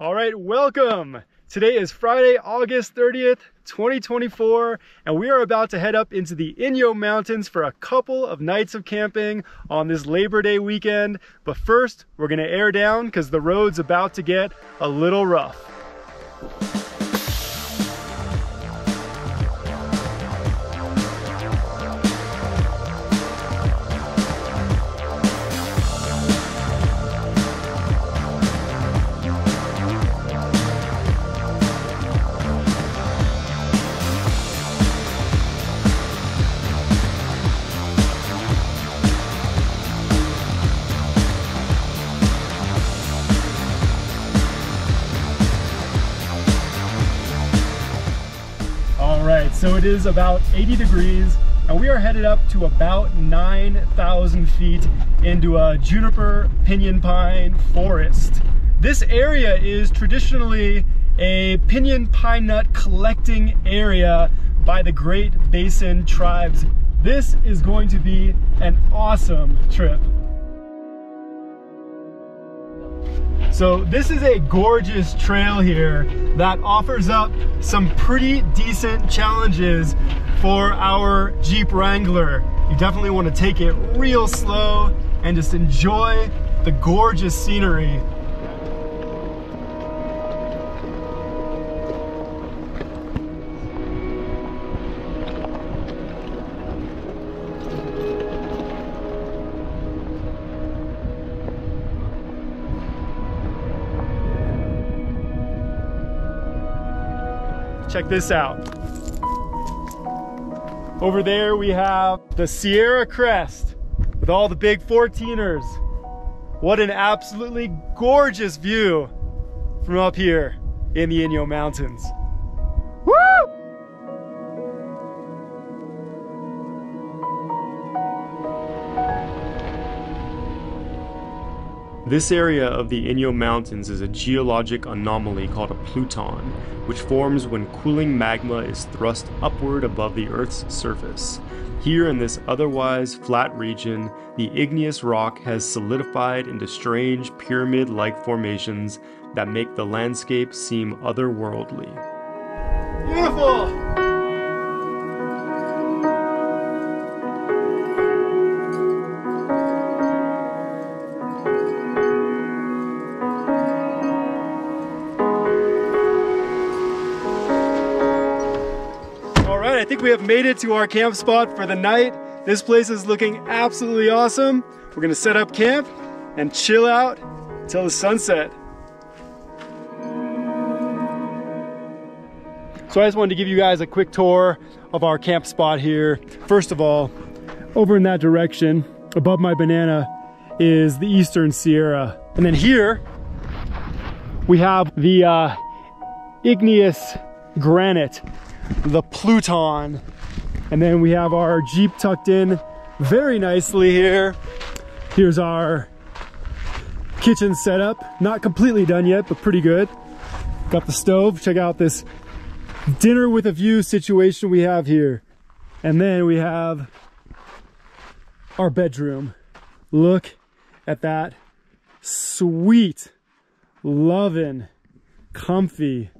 All right, welcome. Today is Friday, August 30th, 2024, and we are about to head up into the Inyo Mountains for a couple of nights of camping on this Labor Day weekend. But first, we're gonna air down because the road's about to get a little rough. Right, so it is about 80 degrees and we are headed up to about 9,000 feet into a juniper pinyon pine forest. This area is traditionally a pinyon pine nut collecting area by the Great Basin tribes. This is going to be an awesome trip. So this is a gorgeous trail here that offers up some pretty decent challenges for our Jeep Wrangler. You definitely want to take it real slow and just enjoy the gorgeous scenery. Check this out. Over there we have the Sierra Crest with all the big 14ers. What an absolutely gorgeous view from up here in the Inyo Mountains. This area of the Inyo Mountains is a geologic anomaly called a pluton, which forms when cooling magma is thrust upward above the Earth's surface. Here in this otherwise flat region, the igneous rock has solidified into strange pyramid like formations that make the landscape seem otherworldly. Beautiful! Think we have made it to our camp spot for the night. This place is looking absolutely awesome. We're gonna set up camp and chill out until the sunset. So I just wanted to give you guys a quick tour of our camp spot here. First of all, over in that direction, above my banana, is the Eastern Sierra. And then here, we have the uh, igneous granite, the Pluton. And then we have our Jeep tucked in very nicely here. Here's our kitchen setup. Not completely done yet, but pretty good. Got the stove. Check out this dinner with a view situation we have here. And then we have our bedroom. Look at that sweet, loving, comfy,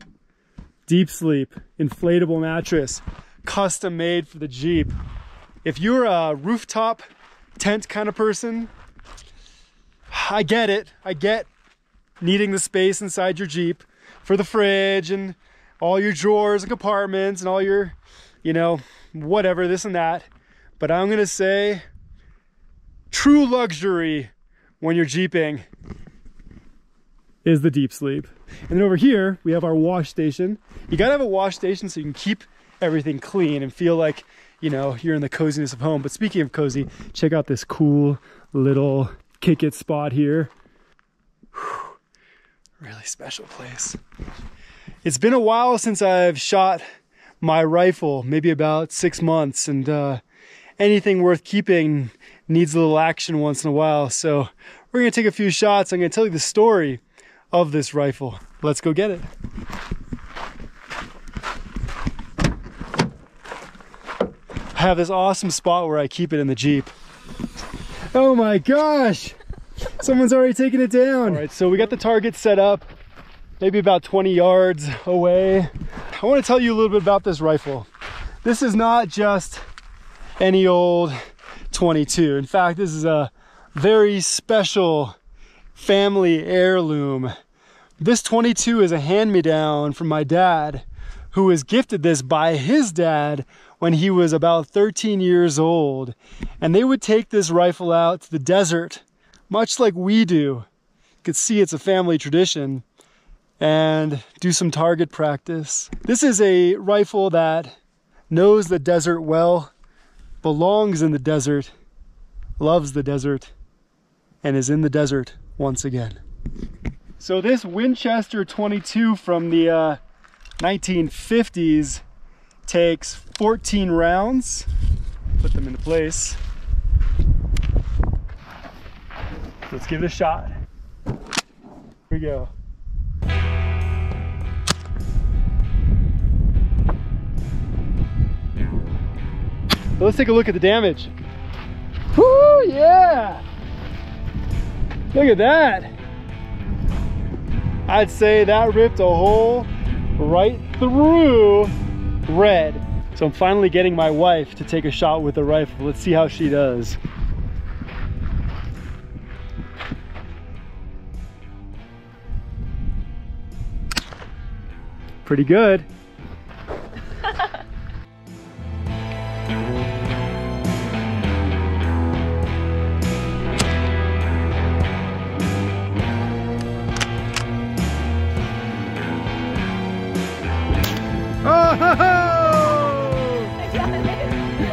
deep sleep, inflatable mattress, custom made for the Jeep. If you're a rooftop tent kind of person, I get it. I get needing the space inside your Jeep for the fridge and all your drawers and compartments and all your, you know, whatever, this and that. But I'm gonna say true luxury when you're Jeeping is the deep sleep. And then over here, we have our wash station. You gotta have a wash station so you can keep everything clean and feel like, you know, you're in the coziness of home. But speaking of cozy, check out this cool little kick it spot here. Whew. Really special place. It's been a while since I've shot my rifle, maybe about six months, and uh, anything worth keeping needs a little action once in a while. So we're gonna take a few shots. I'm gonna tell you the story of this rifle. Let's go get it. I have this awesome spot where I keep it in the Jeep. Oh my gosh! Someone's already taken it down. All right, so we got the target set up. maybe about 20 yards away. I want to tell you a little bit about this rifle. This is not just any old 22. In fact, this is a very special family heirloom. This 22 is a hand-me-down from my dad, who was gifted this by his dad when he was about 13 years old. And they would take this rifle out to the desert, much like we do. You could see it's a family tradition and do some target practice. This is a rifle that knows the desert well, belongs in the desert, loves the desert, and is in the desert once again. So this Winchester 22 from the uh, 1950s takes 14 rounds. Put them into place. Let's give it a shot. Here we go. let's take a look at the damage. Whoo, yeah! Look at that. I'd say that ripped a hole right through red. So I'm finally getting my wife to take a shot with the rifle. Let's see how she does. Pretty good.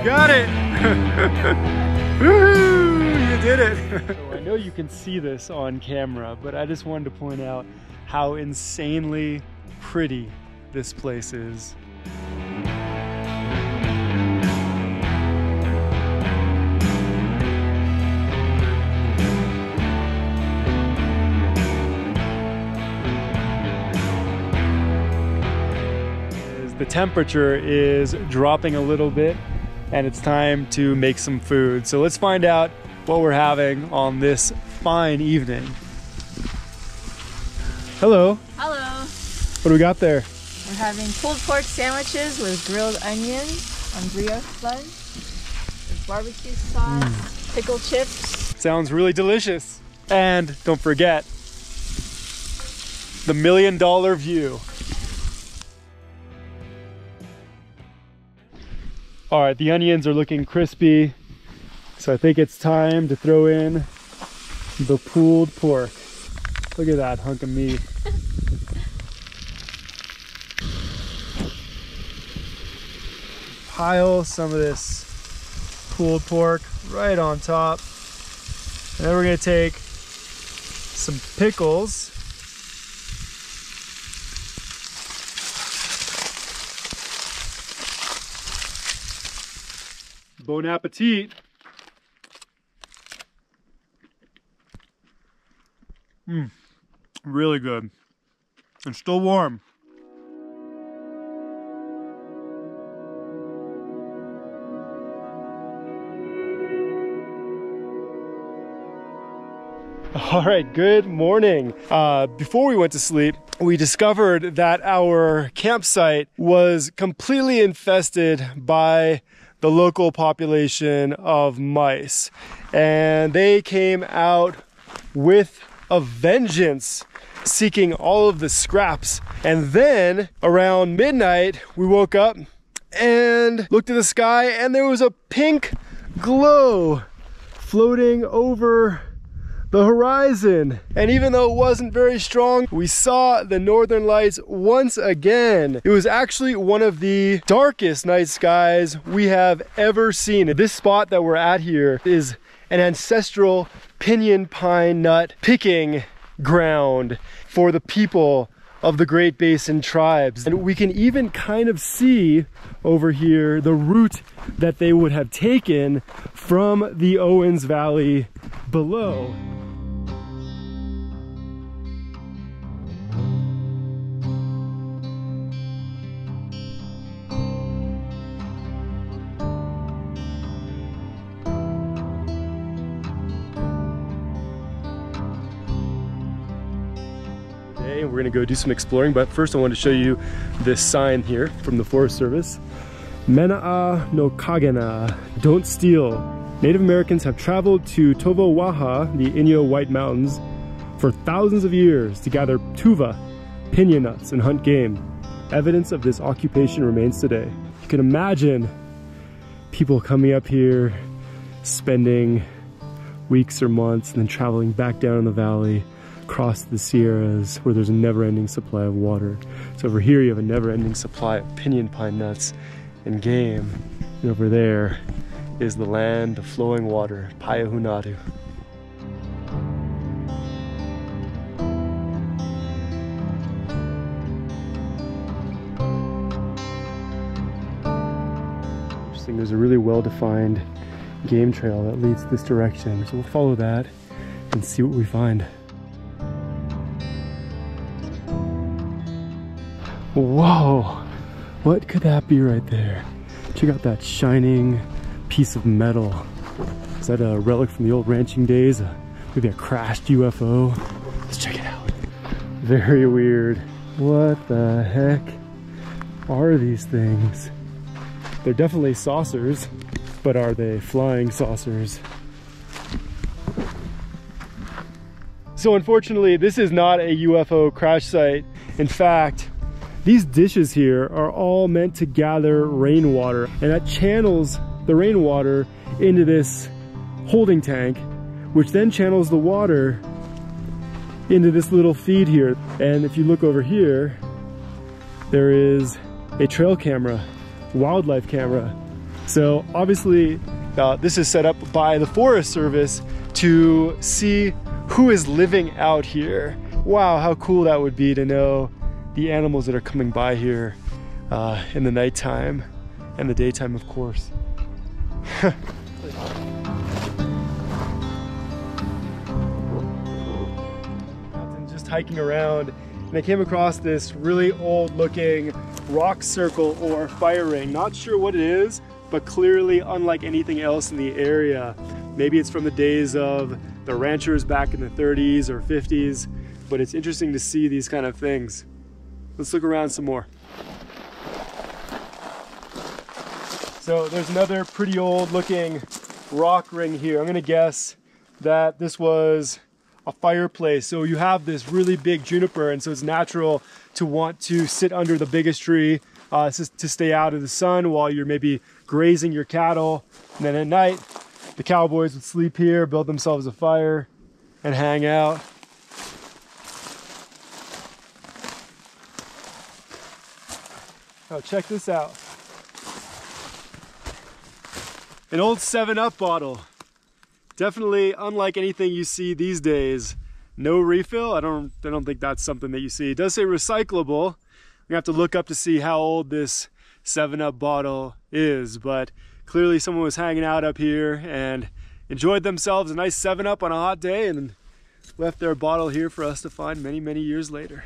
Got it! You did it! so I know you can see this on camera, but I just wanted to point out how insanely pretty this place is. the temperature is dropping a little bit and it's time to make some food. So let's find out what we're having on this fine evening. Hello. Hello. What do we got there? We're having pulled pork sandwiches with grilled onions on brioche bun, barbecue sauce, mm. pickle chips. Sounds really delicious. And don't forget, the million dollar view. All right, the onions are looking crispy. So I think it's time to throw in the pulled pork. Look at that hunk of meat. Pile some of this pulled pork right on top. And then we're gonna take some pickles Bon appetit. Mmm, really good. And still warm. All right, good morning. Uh, before we went to sleep, we discovered that our campsite was completely infested by the local population of mice. And they came out with a vengeance seeking all of the scraps. And then around midnight, we woke up and looked at the sky and there was a pink glow floating over the horizon. And even though it wasn't very strong, we saw the northern lights once again. It was actually one of the darkest night skies we have ever seen. This spot that we're at here is an ancestral pinyon pine nut picking ground for the people of the Great Basin tribes. And we can even kind of see over here the route that they would have taken from the Owens Valley below. And we're gonna go do some exploring. But first I want to show you this sign here from the Forest Service. Mena'a no Kagena, don't steal. Native Americans have traveled to Tovo Waha, the Inyo White Mountains, for thousands of years to gather tuva, piña nuts, and hunt game. Evidence of this occupation remains today. You can imagine people coming up here, spending weeks or months, and then traveling back down in the valley, across the Sierras, where there's a never-ending supply of water. So over here you have a never-ending supply of pinyon pine nuts and game. And over there is the land of flowing water. Interesting, there's a really well-defined game trail that leads this direction. So we'll follow that and see what we find. Whoa, what could that be right there? Check out that shining piece of metal. Is that a relic from the old ranching days? Uh, maybe a crashed UFO? Let's check it out. Very weird. What the heck are these things? They're definitely saucers, but are they flying saucers? So unfortunately, this is not a UFO crash site. In fact, these dishes here are all meant to gather rainwater and that channels the rainwater into this holding tank, which then channels the water into this little feed here. And if you look over here, there is a trail camera, wildlife camera. So obviously uh, this is set up by the Forest Service to see who is living out here. Wow, how cool that would be to know the animals that are coming by here uh, in the nighttime and the daytime, of course. just hiking around and I came across this really old looking rock circle or fire ring. Not sure what it is, but clearly unlike anything else in the area. Maybe it's from the days of the ranchers back in the 30s or 50s, but it's interesting to see these kind of things. Let's look around some more. So there's another pretty old looking rock ring here. I'm gonna guess that this was a fireplace. So you have this really big juniper and so it's natural to want to sit under the biggest tree uh, to stay out of the sun while you're maybe grazing your cattle. And then at night, the cowboys would sleep here, build themselves a fire and hang out. Oh, check this out. An old 7-Up bottle. Definitely unlike anything you see these days. No refill, I don't, I don't think that's something that you see. It does say recyclable. We have to look up to see how old this 7-Up bottle is, but clearly someone was hanging out up here and enjoyed themselves a nice 7-Up on a hot day and left their bottle here for us to find many, many years later.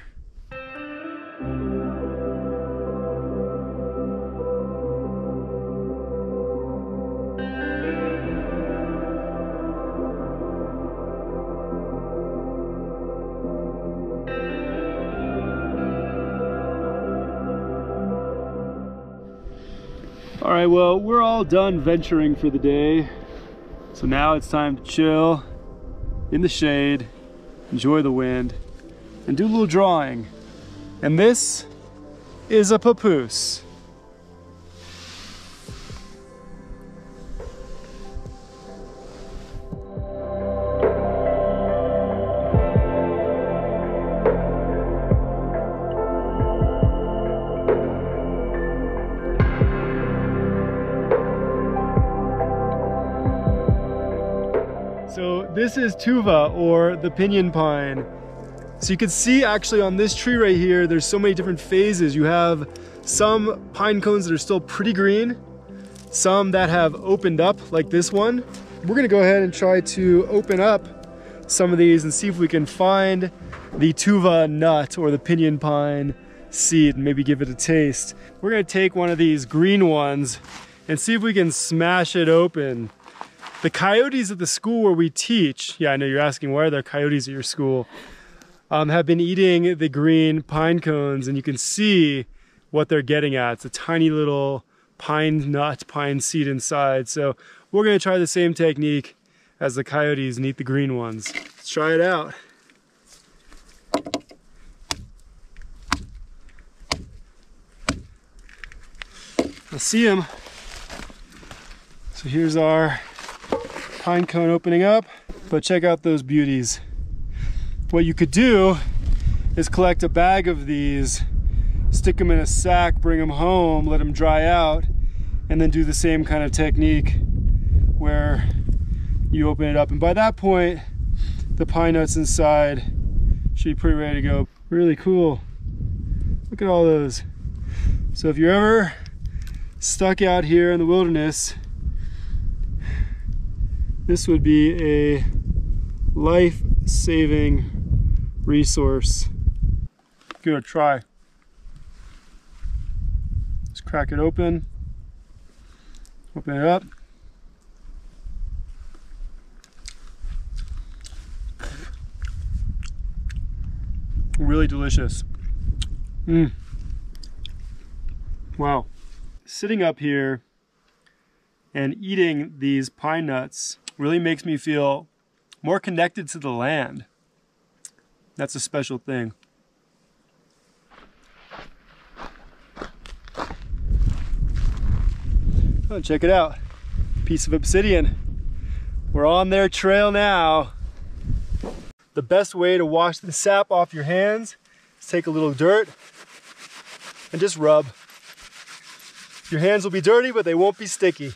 All right, well, we're all done venturing for the day. So now it's time to chill in the shade, enjoy the wind, and do a little drawing. And this is a papoose. Tuva or the pinyon pine. So you can see actually on this tree right here, there's so many different phases. You have some pine cones that are still pretty green, some that have opened up like this one. We're gonna go ahead and try to open up some of these and see if we can find the tuva nut or the pinyon pine seed and maybe give it a taste. We're gonna take one of these green ones and see if we can smash it open. The coyotes at the school where we teach, yeah, I know you're asking why are there coyotes at your school? um, have been eating the green pine cones and you can see what they're getting at. It's a tiny little pine nut, pine seed inside. So we're gonna try the same technique as the coyotes and eat the green ones. Let's try it out. I see them. So here's our pine cone opening up, but check out those beauties. What you could do is collect a bag of these, stick them in a sack, bring them home, let them dry out, and then do the same kind of technique where you open it up. And by that point, the pine nuts inside should be pretty ready to go. Really cool. Look at all those. So if you're ever stuck out here in the wilderness, this would be a life-saving resource. Give it a try. Let's crack it open. Open it up. Really delicious. Mmm. Wow. Sitting up here and eating these pine nuts really makes me feel more connected to the land. That's a special thing. Oh, check it out. Piece of obsidian. We're on their trail now. The best way to wash the sap off your hands is take a little dirt and just rub. Your hands will be dirty, but they won't be sticky.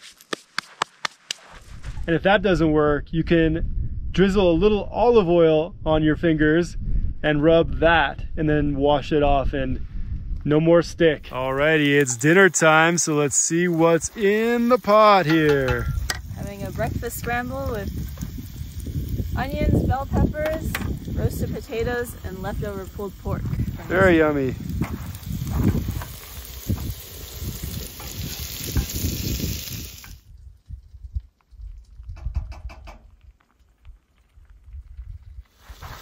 And if that doesn't work, you can drizzle a little olive oil on your fingers and rub that and then wash it off and no more stick. Alrighty, it's dinner time, so let's see what's in the pot here. Having a breakfast scramble with onions, bell peppers, roasted potatoes, and leftover pulled pork. Very yummy.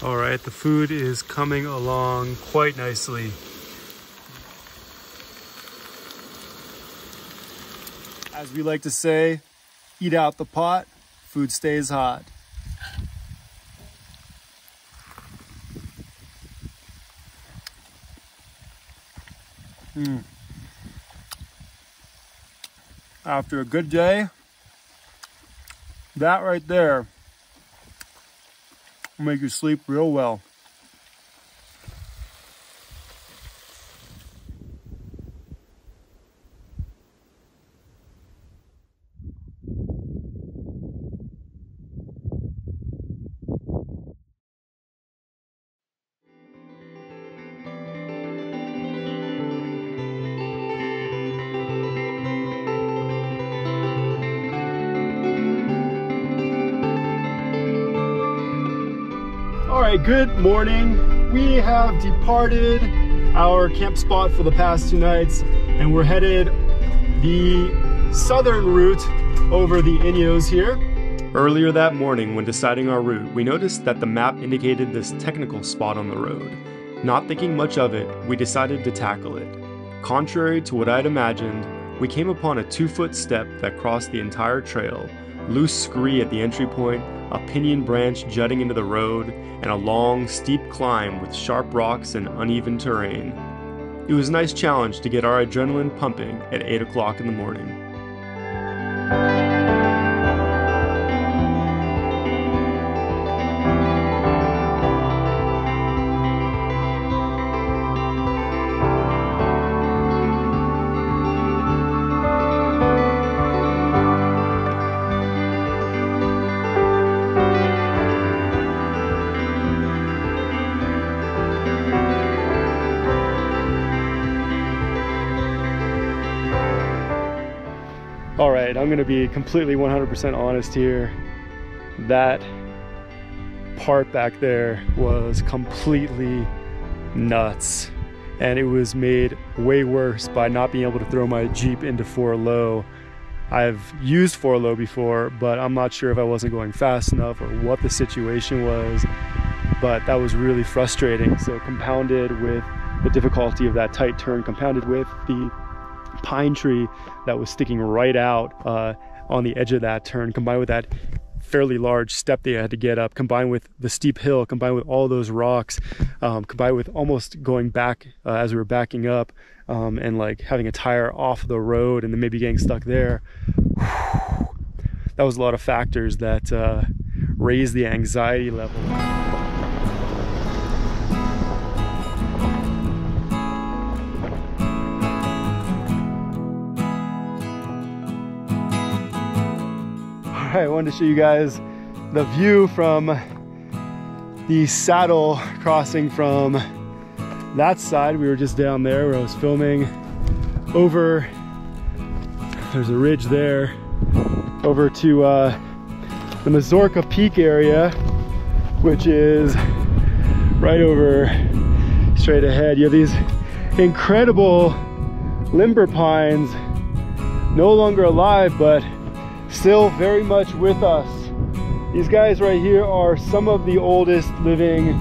All right, the food is coming along quite nicely. As we like to say, eat out the pot, food stays hot. Hmm. After a good day, that right there will make you sleep real well. Right, good morning. We have departed our camp spot for the past two nights and we're headed the southern route over the Inyos here. Earlier that morning, when deciding our route, we noticed that the map indicated this technical spot on the road. Not thinking much of it, we decided to tackle it. Contrary to what I'd imagined, we came upon a two foot step that crossed the entire trail, loose scree at the entry point, a pinyon branch jutting into the road, and a long, steep climb with sharp rocks and uneven terrain. It was a nice challenge to get our adrenaline pumping at 8 o'clock in the morning. I'm gonna be completely 100% honest here. That part back there was completely nuts. And it was made way worse by not being able to throw my Jeep into four low. I've used four low before, but I'm not sure if I wasn't going fast enough or what the situation was. but that was really frustrating. So compounded with the difficulty of that tight turn, compounded with the pine tree that was sticking right out uh, on the edge of that turn, combined with that fairly large step they had to get up, combined with the steep hill, combined with all those rocks, um, combined with almost going back uh, as we were backing up um, and like having a tire off the road and then maybe getting stuck there. that was a lot of factors that uh, raised the anxiety level. I wanted to show you guys the view from the saddle crossing from that side. We were just down there where I was filming over, there's a ridge there, over to uh, the Mazourka Peak area, which is right over straight ahead. You have these incredible limber pines, no longer alive, but still very much with us. These guys right here are some of the oldest living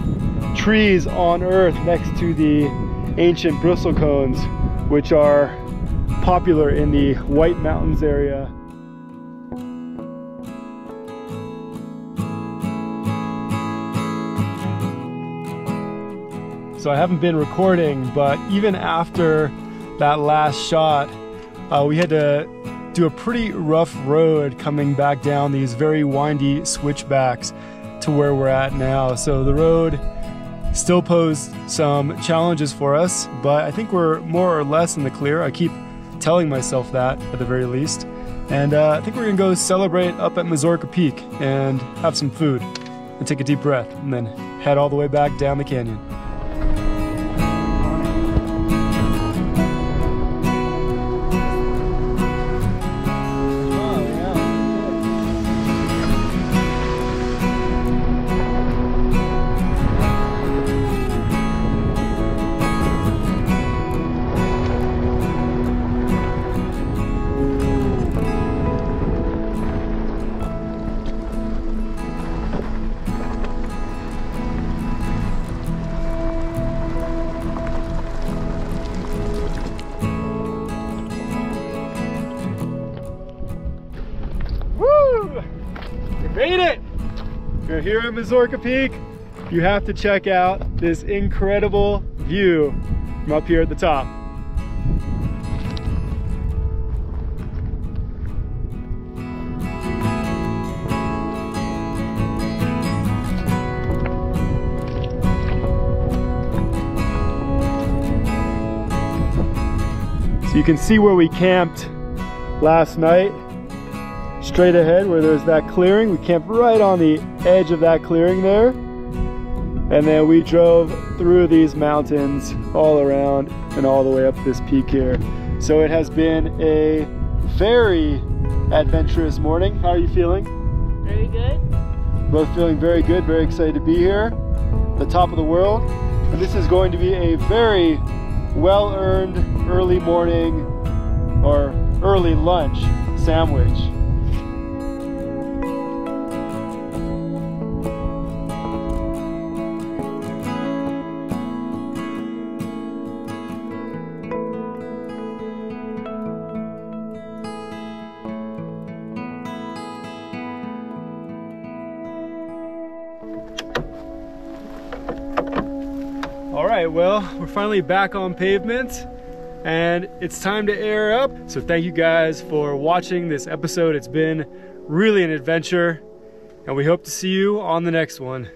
trees on earth next to the ancient bristlecones, which are popular in the White Mountains area. So I haven't been recording, but even after that last shot, uh, we had to do a pretty rough road coming back down these very windy switchbacks to where we're at now. So the road still posed some challenges for us, but I think we're more or less in the clear. I keep telling myself that at the very least. And uh, I think we're gonna go celebrate up at Mazourka Peak and have some food and take a deep breath and then head all the way back down the canyon. Here at Mazourka Peak, you have to check out this incredible view from up here at the top. So you can see where we camped last night straight ahead where there's that clearing. We camped right on the edge of that clearing there. And then we drove through these mountains all around and all the way up this peak here. So it has been a very adventurous morning. How are you feeling? Very good. Both feeling very good, very excited to be here. The top of the world. And this is going to be a very well-earned early morning or early lunch sandwich. Finally back on pavement and it's time to air up. So thank you guys for watching this episode. It's been really an adventure and we hope to see you on the next one.